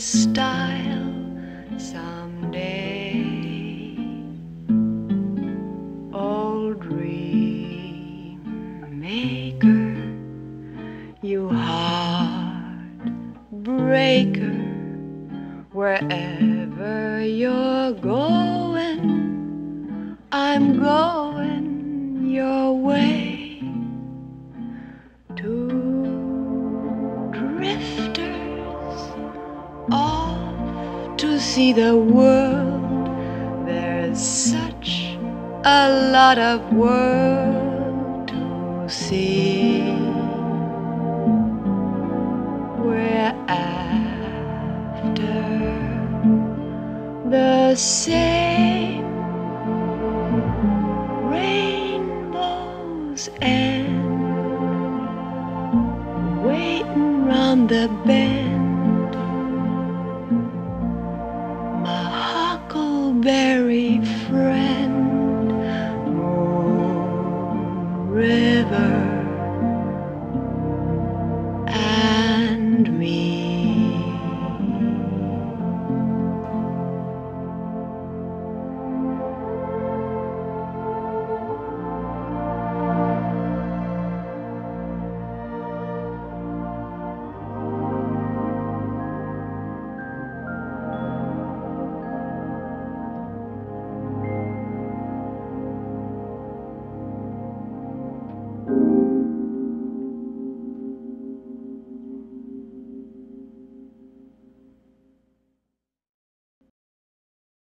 style someday. Old dream maker, you heartbreaker, wherever you're going, I'm going your off to see the world. There's such a lot of world to see. We're after the same rainbows and waiting round the bend very friend, oh, river.